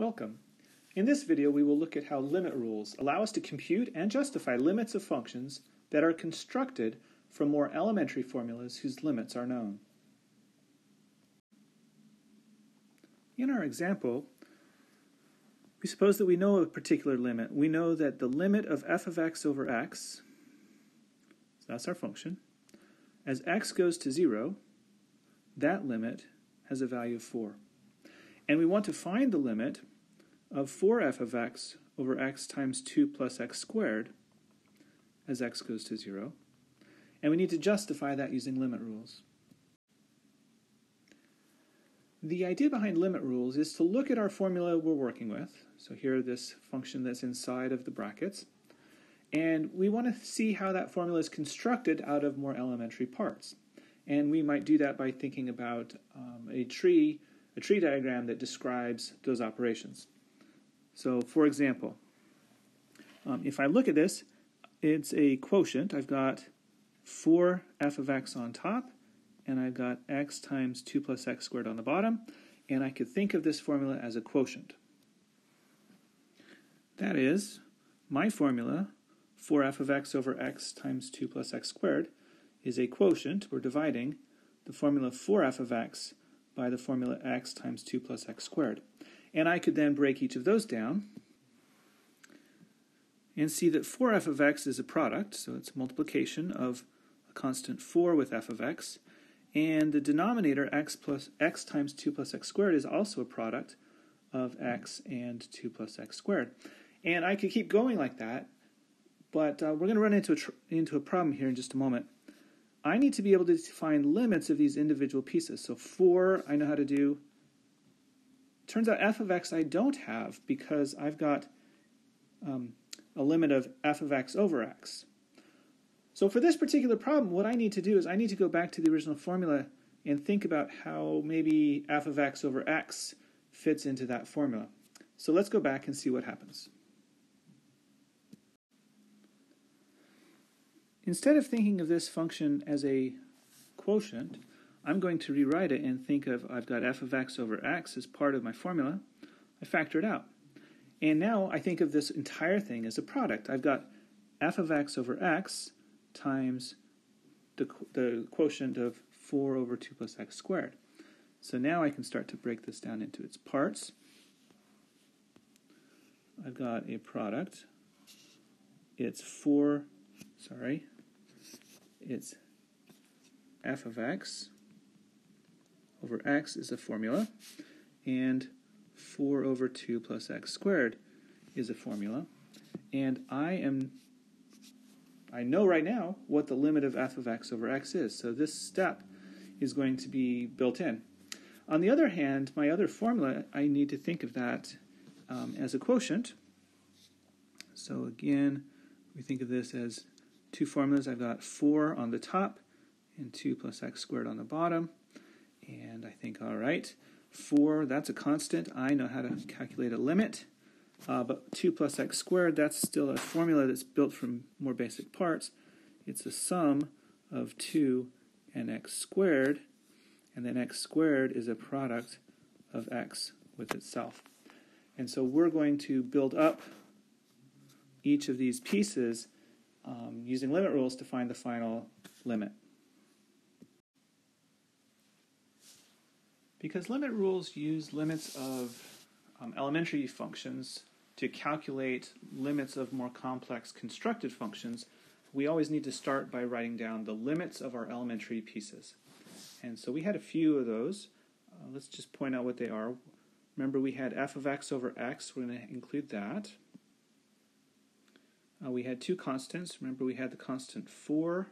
Welcome. In this video, we will look at how limit rules allow us to compute and justify limits of functions that are constructed from more elementary formulas whose limits are known. In our example, we suppose that we know a particular limit. We know that the limit of f of x over x, so that's our function, as x goes to 0, that limit has a value of 4. And we want to find the limit of 4f of x over x times 2 plus x squared as x goes to 0. And we need to justify that using limit rules. The idea behind limit rules is to look at our formula we're working with. So here this function that's inside of the brackets. And we want to see how that formula is constructed out of more elementary parts. And we might do that by thinking about um, a tree, a tree diagram that describes those operations. So, for example, um, if I look at this, it's a quotient. I've got 4 f of x on top, and I've got x times 2 plus x squared on the bottom, and I could think of this formula as a quotient. That is, my formula, 4f of x over x times 2 plus x squared, is a quotient. We're dividing the formula 4f of x by the formula x times 2 plus x squared. And I could then break each of those down and see that 4f of x is a product, so it's a multiplication of a constant 4 with f of x, and the denominator x plus x times 2 plus x squared is also a product of x and 2 plus x squared. And I could keep going like that, but uh, we're going to run into a, into a problem here in just a moment. I need to be able to find limits of these individual pieces. So 4 I know how to do, Turns out f of x I don't have because I've got um, a limit of f of x over x. So for this particular problem, what I need to do is I need to go back to the original formula and think about how maybe f of x over x fits into that formula. So let's go back and see what happens. Instead of thinking of this function as a quotient, I'm going to rewrite it and think of I've got f of x over x as part of my formula. I factor it out. And now I think of this entire thing as a product. I've got f of x over x times the, the quotient of 4 over 2 plus x squared. So now I can start to break this down into its parts. I've got a product. It's 4, sorry, it's f of x over x is a formula, and 4 over 2 plus x squared is a formula. And I am I know right now what the limit of f of x over x is. So this step is going to be built in. On the other hand, my other formula, I need to think of that um, as a quotient. So again, we think of this as two formulas. I've got 4 on the top and 2 plus x squared on the bottom. And I think, all right, 4, that's a constant. I know how to calculate a limit. Uh, but 2 plus x squared, that's still a formula that's built from more basic parts. It's a sum of 2 and x squared, and then x squared is a product of x with itself. And so we're going to build up each of these pieces um, using limit rules to find the final limit. Because limit rules use limits of um, elementary functions to calculate limits of more complex constructed functions, we always need to start by writing down the limits of our elementary pieces. And so we had a few of those. Uh, let's just point out what they are. Remember, we had f of x over x. We're going to include that. Uh, we had two constants. Remember, we had the constant 4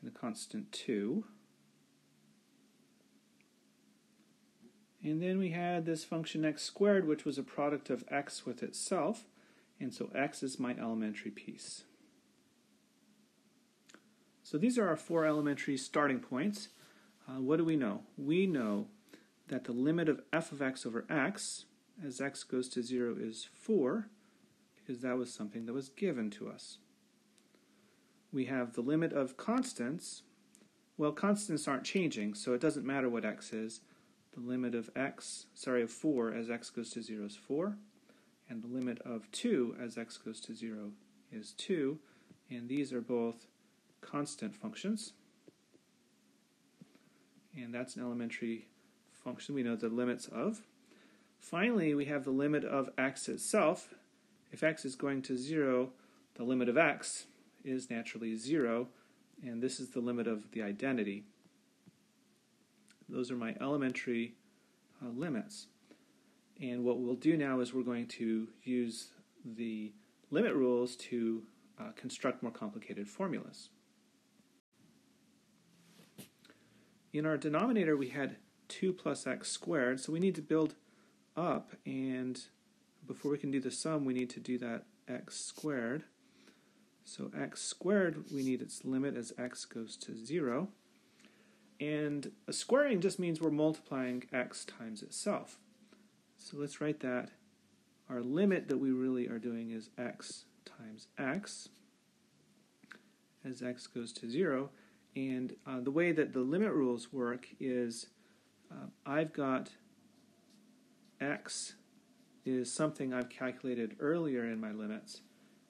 and the constant 2. And then we had this function x squared, which was a product of x with itself. And so x is my elementary piece. So these are our four elementary starting points. Uh, what do we know? We know that the limit of f of x over x, as x goes to 0, is 4, because that was something that was given to us. We have the limit of constants. Well, constants aren't changing, so it doesn't matter what x is the limit of x, sorry, of 4 as x goes to 0 is 4, and the limit of 2 as x goes to 0 is 2, and these are both constant functions. And that's an elementary function we know the limits of. Finally, we have the limit of x itself. If x is going to 0, the limit of x is naturally 0, and this is the limit of the identity. Those are my elementary uh, limits. And what we'll do now is we're going to use the limit rules to uh, construct more complicated formulas. In our denominator, we had 2 plus x squared, so we need to build up, and before we can do the sum, we need to do that x squared. So x squared, we need its limit as x goes to 0. And a squaring just means we're multiplying x times itself. So let's write that. Our limit that we really are doing is x times x as x goes to 0. And uh, the way that the limit rules work is uh, I've got x is something I've calculated earlier in my limits.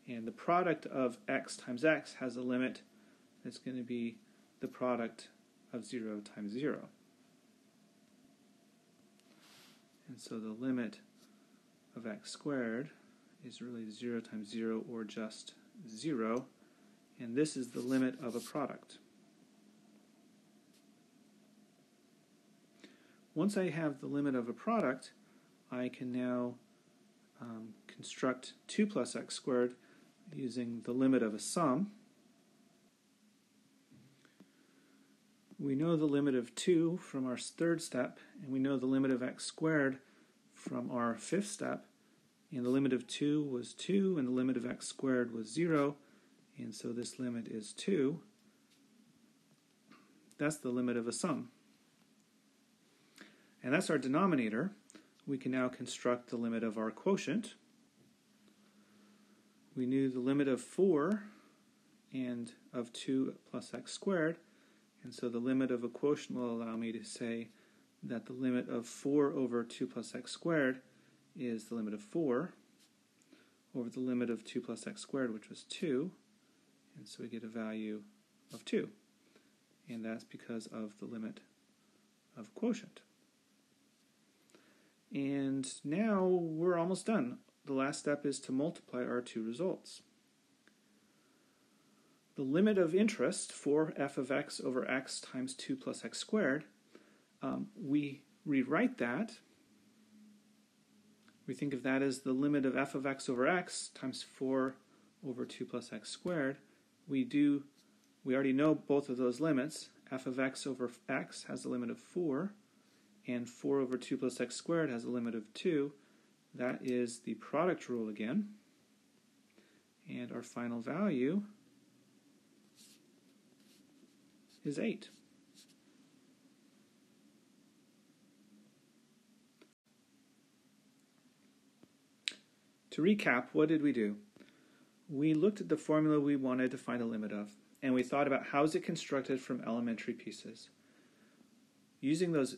And the product of x times x has a limit that's going to be the product of 0 times 0. And so the limit of x squared is really 0 times 0 or just 0. And this is the limit of a product. Once I have the limit of a product, I can now um, construct 2 plus x squared using the limit of a sum. We know the limit of 2 from our third step, and we know the limit of x squared from our fifth step. And the limit of 2 was 2, and the limit of x squared was 0, and so this limit is 2. That's the limit of a sum. And that's our denominator. We can now construct the limit of our quotient. We knew the limit of 4 and of 2 plus x squared, and so the limit of a quotient will allow me to say that the limit of 4 over 2 plus x squared is the limit of 4 over the limit of 2 plus x squared, which was 2. And so we get a value of 2. And that's because of the limit of quotient. And now we're almost done. The last step is to multiply our two results the limit of interest for f of x over x times 2 plus x squared, um, we rewrite that. We think of that as the limit of f of x over x times 4 over 2 plus x squared. We do, we already know both of those limits. f of x over x has a limit of 4, and 4 over 2 plus x squared has a limit of 2. That is the product rule again. And our final value is 8. To recap, what did we do? We looked at the formula we wanted to find a limit of, and we thought about how is it constructed from elementary pieces. Using those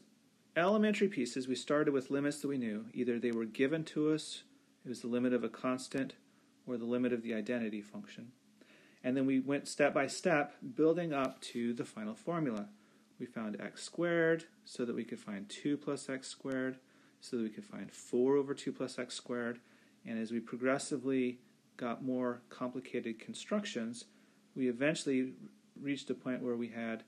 elementary pieces, we started with limits that we knew. Either they were given to us, it was the limit of a constant, or the limit of the identity function. And then we went step by step, building up to the final formula. We found x squared so that we could find 2 plus x squared, so that we could find 4 over 2 plus x squared. And as we progressively got more complicated constructions, we eventually reached a point where we had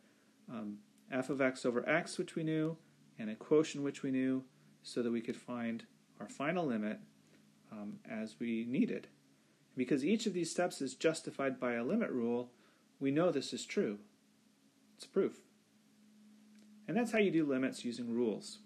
um, f of x over x, which we knew, and a quotient, which we knew, so that we could find our final limit um, as we needed. Because each of these steps is justified by a limit rule, we know this is true. It's a proof. And that's how you do limits using rules.